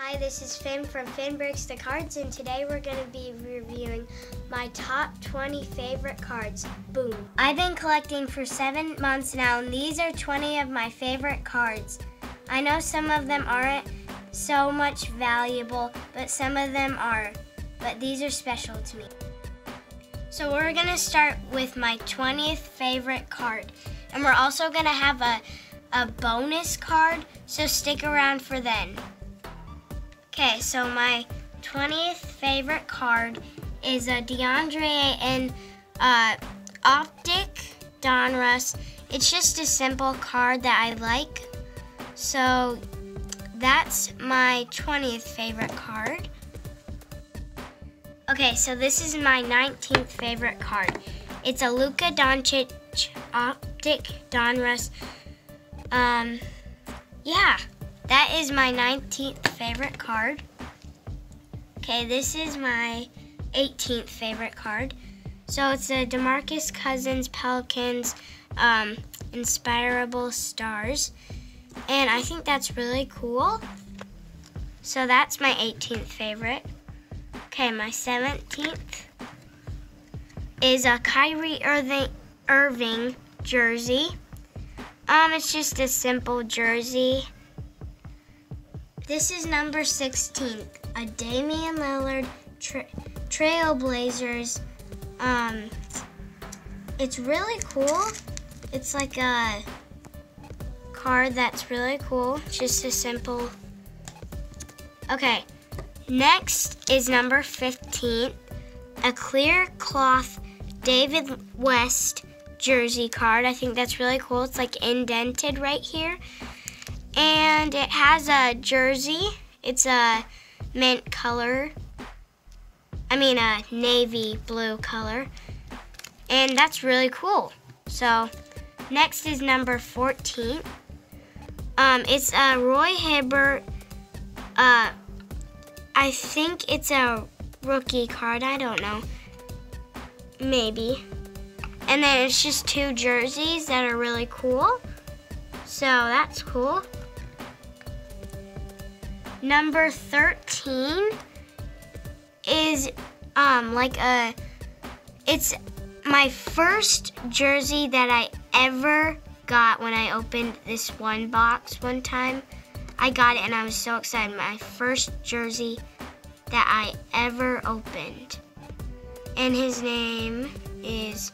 Hi, this is Finn from Finn Breaks the Cards, and today we're going to be reviewing my top 20 favorite cards. Boom. I've been collecting for seven months now, and these are 20 of my favorite cards. I know some of them aren't so much valuable, but some of them are. But these are special to me. So we're going to start with my 20th favorite card. And we're also going to have a, a bonus card, so stick around for then. Okay, so my 20th favorite card is a DeAndre and uh, Optic Donruss. It's just a simple card that I like. So that's my 20th favorite card. Okay, so this is my 19th favorite card. It's a Luka Doncic Optic Donruss. Um, yeah. That is my 19th favorite card. Okay, this is my 18th favorite card. So it's a DeMarcus Cousins Pelicans um, Inspirable Stars. And I think that's really cool. So that's my 18th favorite. Okay, my 17th is a Kyrie Irving, Irving jersey. Um, it's just a simple jersey. This is number 16, a Damian Lillard tra Trailblazers. Um, it's really cool. It's like a card that's really cool. Just a simple. Okay, next is number 15, a clear cloth David West jersey card. I think that's really cool. It's like indented right here and it has a jersey. It's a mint color. I mean a navy blue color. And that's really cool. So next is number 14. Um, it's a Roy Hibbert. Uh, I think it's a rookie card. I don't know. Maybe. And then it's just two jerseys that are really cool. So that's cool. Number 13 is um like a it's my first jersey that I ever got when I opened this one box one time. I got it and I was so excited. My first jersey that I ever opened. And his name is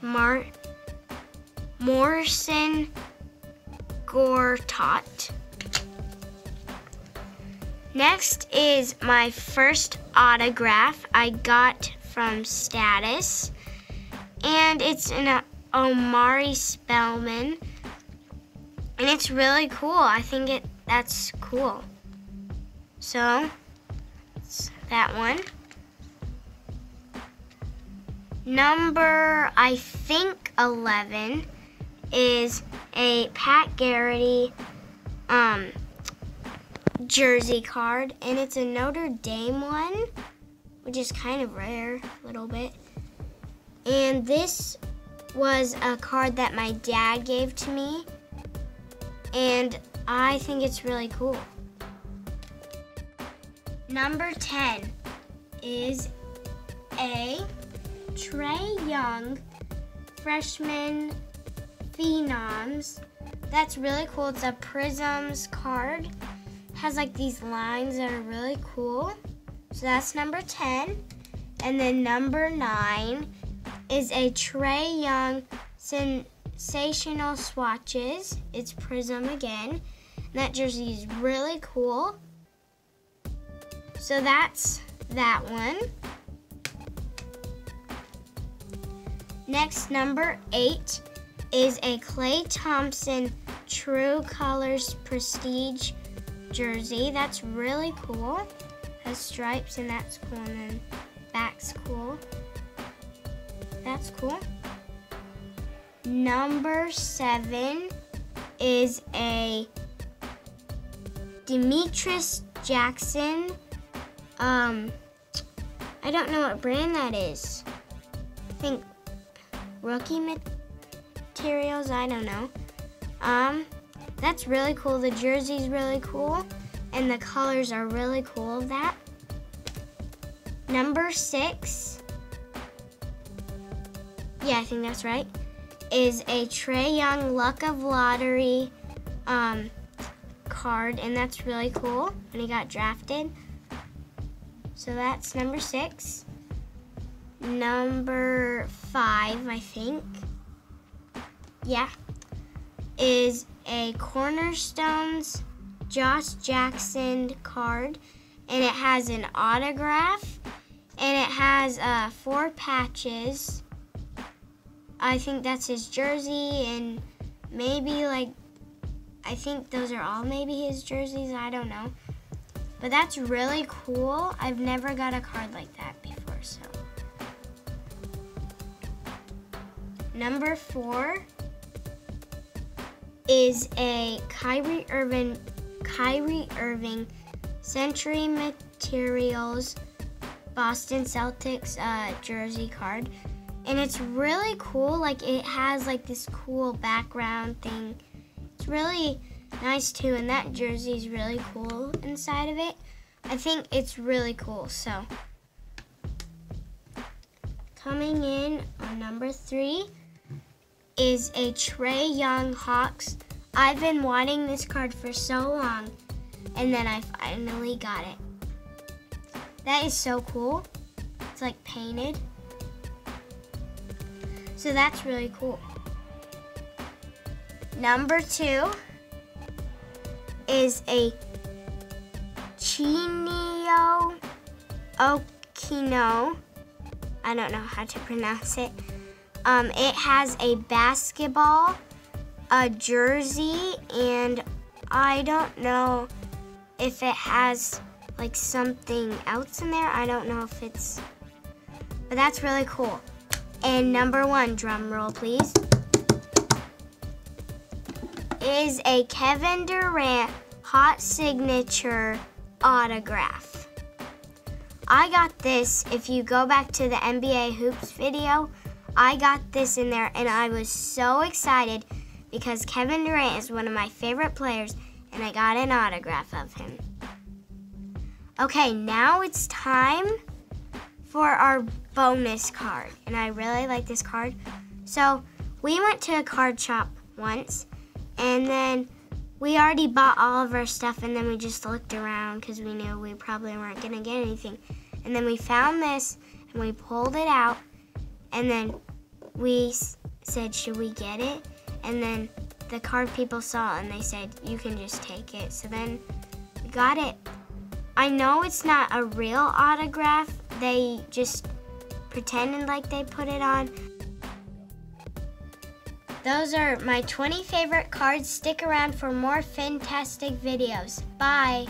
Mart Morrison Gortat. Next is my first autograph I got from Status. And it's an Omari Spellman. And it's really cool. I think it that's cool. So, that one. Number, I think, 11 is a Pat Garrity um, jersey card, and it's a Notre Dame one, which is kind of rare, a little bit. And this was a card that my dad gave to me, and I think it's really cool. Number 10 is a Trae Young freshman phenoms. That's really cool. It's a Prizms card has like these lines that are really cool. So that's number 10. And then number 9 is a Trae Young Sensational Swatches. It's Prizm again. And that jersey is really cool. So that's that one. Next, number 8 is a Klay Thompson True Colors Prestige jersey. That's really cool. Has stripes and that's cool. And then back's cool. That's cool. Number seven is a Demetrius Jackson. Um, I don't know what brand that is. I think rookie materials. I don't know. Um, that's really cool. The jersey's really cool. and the colors are really cool of that. Number six, yeah, I think that's right, is a Trae Young Luck of Lottery um, card, and that's really cool. And he got drafted. So that's number six. Number five, I think, yeah, is a Cornerstones Josh Jackson card, and it has an autograph, and it has uh, four patches. I think that's his jersey, and maybe like, I think those are all maybe his jerseys. I don't know. But that's really cool. I've never got a card like that before, so. Number four is a Kyrie Irving, Kyrie Irving Century Materials Boston Celtics uh, jersey card. And it's really cool. Like it has like this cool background thing. It's really nice too. And that jersey is really cool inside of it. I think it's really cool. So coming in on number three is a Trae Young Hawks. I've been wanting this card for so long, and then I finally got it. That is so cool. It's like painted. So that's really cool. Number two is a Chinio Okino. I don't know how to pronounce it. Um, it has a basketball, a jersey, and I don't know if it has like something else in there. I don't know if it's, but that's really cool. And number one, drum roll please, is a Kevin Durant hot signature autograph. I got this, if you go back to the NBA Hoops video, I got this in there and I was so excited because Kevin Durant is one of my favorite players and I got an autograph of him. Okay, now it's time for our bonus card. And I really like this card. So we went to a card shop once and then we already bought all of our stuff and then we just looked around because we knew we probably weren't going to get anything. And then we found this and we pulled it out and then we said, should we get it? And then the card people saw and they said, you can just take it. So then we got it. I know it's not a real autograph. They just pretended like they put it on. Those are my 20 favorite cards. Stick around for more fantastic videos. Bye.